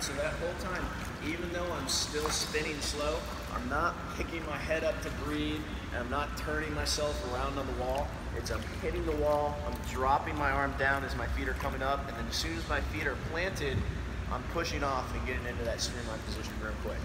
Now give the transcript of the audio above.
So that whole time, even though I'm still spinning slow, I'm not picking my head up to breathe, and I'm not turning myself around on the wall. It's I'm hitting the wall, I'm dropping my arm down as my feet are coming up, and then as soon as my feet are planted, I'm pushing off and getting into that streamline position real quick.